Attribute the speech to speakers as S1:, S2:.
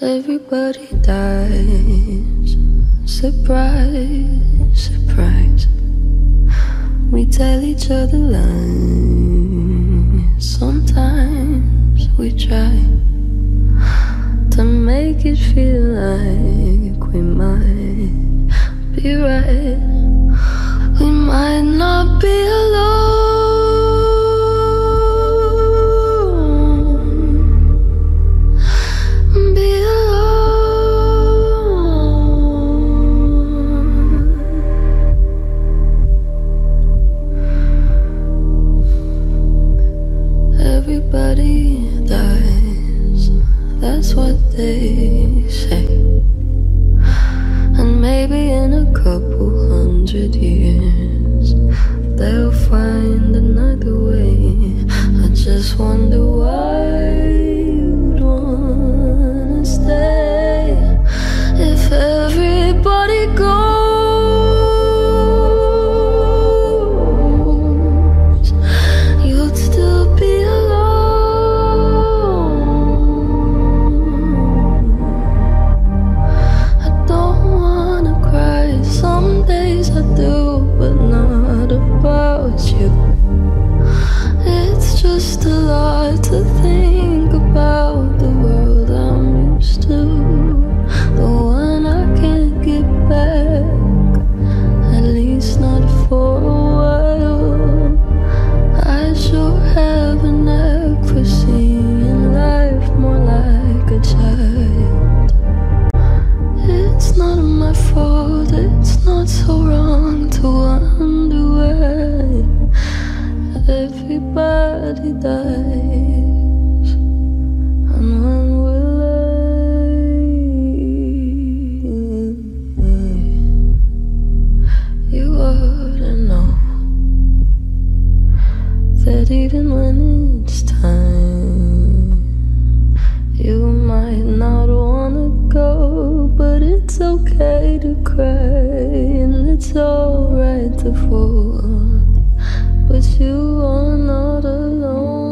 S1: Everybody dies. Surprise, surprise. We tell each other lies. Sometimes we try to make it feel like we might be right. We might not be. What they say. And maybe in a couple hundred years, to wonder why everybody dies. And when will I? You ought to know that even when it's time, you might not wanna go, but it's okay to cry it's alright to fall, but you are not alone.